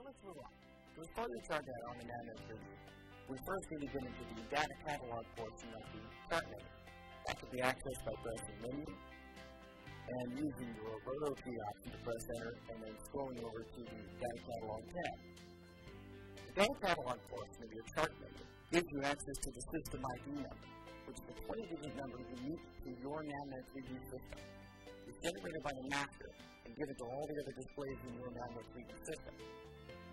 So let's move on. Start your chart data on the NavNet review, we first need to get into the data catalog portion of the chart. That can be accessed by pressing menu and using the RotoKey option to press enter and then scrolling over to the data catalog tab. The data catalog portion of your chart menu gives you access to the system ID number, which is a 20-digit number unique to your NavNet 3D system. It's generated by the master and given to all the other displays in your NavNet 3D system,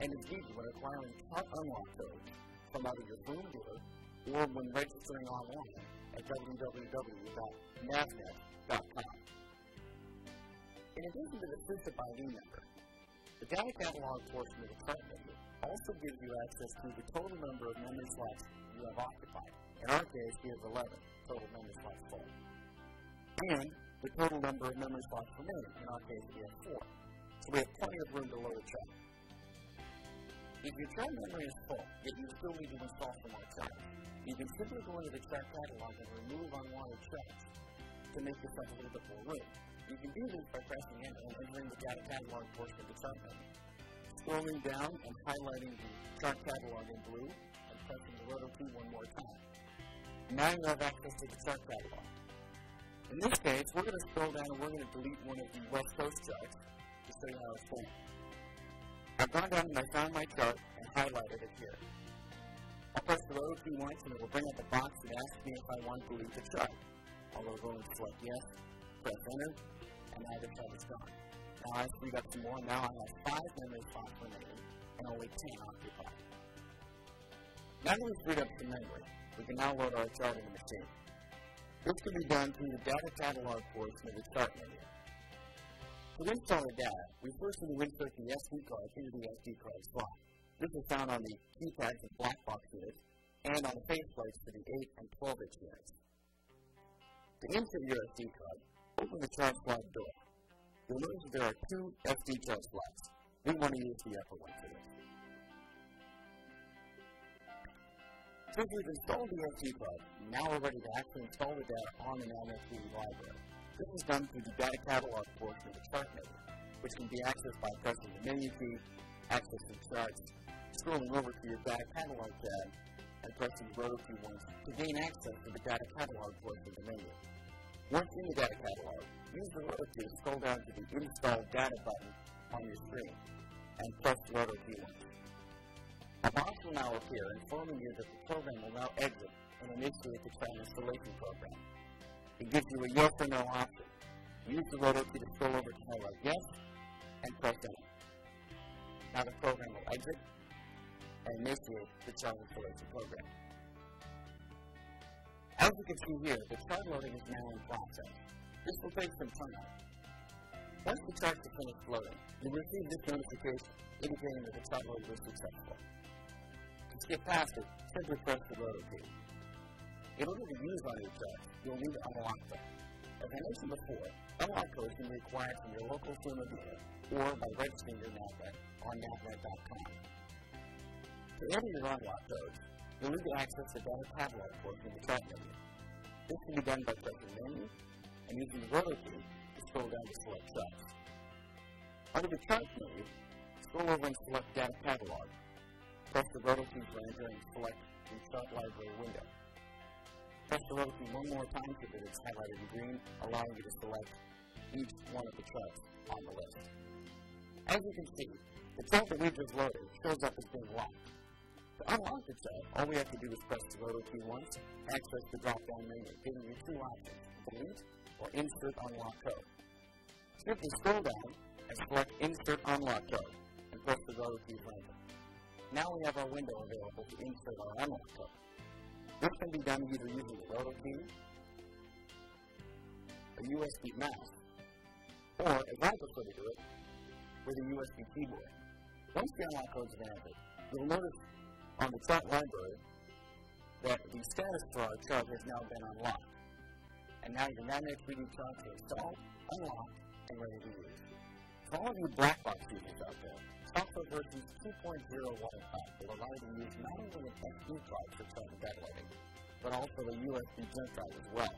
and is needed when acquiring unlock codes from either your Furuno dealer or when registering online at www.navnet.com. In addition to the system ID number, the data catalog portion of the chart menu also gives you access to the total number of memory slots you have occupied. In our case, we have 11 total memory slots full. And the total number of memory slots remaining. In our case, we have 4. So we have plenty of room to load a chart. If your chart memory is full, yet you still need to install some more charts, you can simply go into the chart catalog and remove unwanted charts to make yourself a little bit more room. You can do this by pressing enter and entering the data catalog portion of the chart menu. Scrolling down and highlighting the chart catalog in blue and pressing the RotoKey one more time. Now you have access to the chart catalog. In this case, we're going to scroll down and we're going to delete one of the West Coast charts to show you how it's done. I've gone down and I found my chart and highlighted it here. I'll press the RotoKey once and it will bring up a box that asks me if I want to delete the chart. I'll go and select yes, press enter, and now the chart is gone. Now I've freed up some more. Now I have five memory slots remaining and only 10 occupied. Now that we've freed up some memory, we can now load our chart in the machine. This can be done through the data catalog portion of the chart menu. Install the data, we first need to insert the SD card into the SD card slot. This is found on the keypads of black box units and on the faceplates for the 8 and 12 inch units. To insert your SD card, open the chart slot door. You'll notice that there are two SD card slots. We want to use the upper one for this. Since we've installed the SD card, now we're ready to actually install the data on the NavNet 3D library. This is done through the data catalog portion of the chart menu, which can be accessed by pressing the menu key, accessing charts, scrolling over to your data catalog tab, and pressing the RotoKey once to gain access to the data catalog portion of the menu. Once in the data catalog, use the RotoKey to scroll down to the Install Data button on your screen, and press the RotoKey once. A box will now appear informing you that the program will now exit and initiate the chart installation program. It gives you a yes or no option. Use the RotoKey to scroll over to highlight yes and press enter. Now the program will exit and initiate the chart installation program. As you can see here, the chart loading is now in process. This will take some time. Once the charts are finished loading, you'll receive this notification indicating that the chart load was successful. To skip past it, simply press the RotoKey. In order to use charts, you'll need to unlock them. As I mentioned before, unlock codes can be acquired from your local Furuno dealer or by registering your NavNet on navnet.com. To enter your unlock codes, you'll need to access the data catalog portion of the chart menu. This can be done by pressing menu and using the RotoKey to scroll down to select charts. Under the chart menu, scroll over and select data catalog. Press the RotoKey for enter and select the chart library window. Press the RotoKey one more time so that it's highlighted in green, allowing you to select each one of the trucks on the list. As you can see, the truck that we just loaded shows up as being locked. To unlock the chart, all we have to do is press the rotor key once, access the drop-down menu, giving you two options, delete or insert unlock code. Simply scroll down and select insert unlock code and press the RotoKey for. Now we have our window available to insert our unlock code. This can be done either using a RotoKey, a USB mouse, or, as I prefer to do it, with a USB keyboard. Once the unlock code is entered, you'll notice on the chart library that the status for our chart has now been unlocked. And now your NavNet 3D chart is installed, unlocked, and ready to use. For all of you black box users out there, software versions 2.0 and will allow you to use not only an SD card for chart downloading, but also the USB jump drive as well.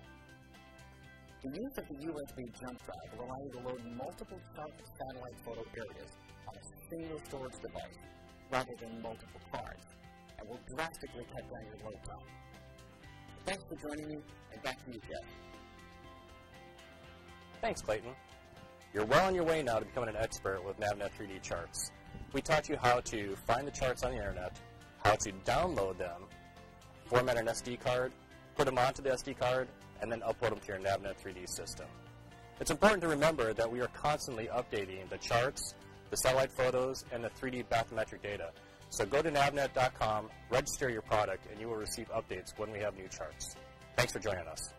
The use of the USB jump drive will allow you to load multiple satellite photo areas on a single storage device rather than multiple cards, and will drastically cut down your load time. Thanks for joining me, and back to you, Jeff. Thanks, Clayton. You're well on your way now to becoming an expert with NavNet 3D charts. We taught you how to find the charts on the internet, how to download them, format an SD card, put them onto the SD card, and then upload them to your NavNet 3D system. It's important to remember that we are constantly updating the charts, the satellite photos, and the 3D bathymetric data. So go to navnet.com, register your product, and you will receive updates when we have new charts. Thanks for joining us.